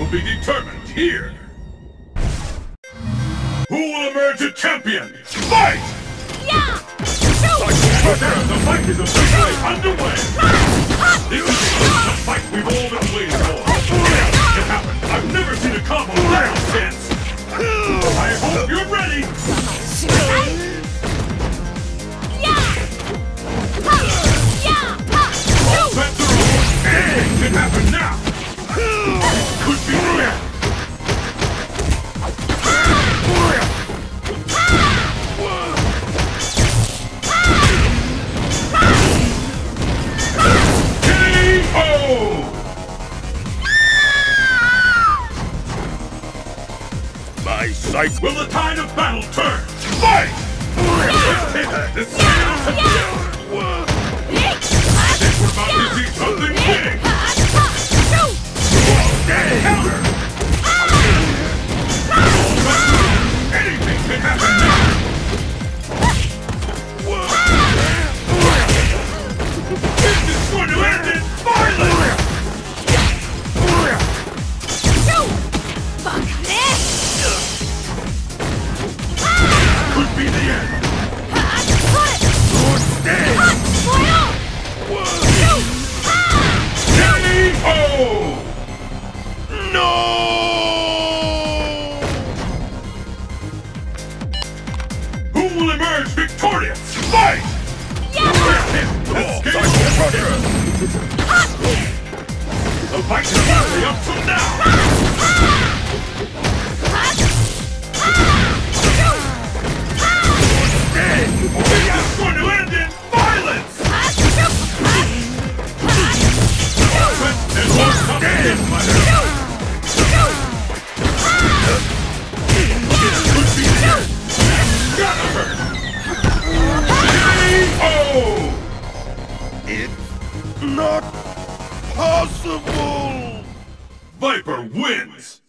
will be determined here. Who will emerge a champion? Fight! Yeah! The fight is officially underway! This My sight Will the tide of battle turn? Fight! The scales Fight! Escape The fight is up to now! Not possible! Viper wins!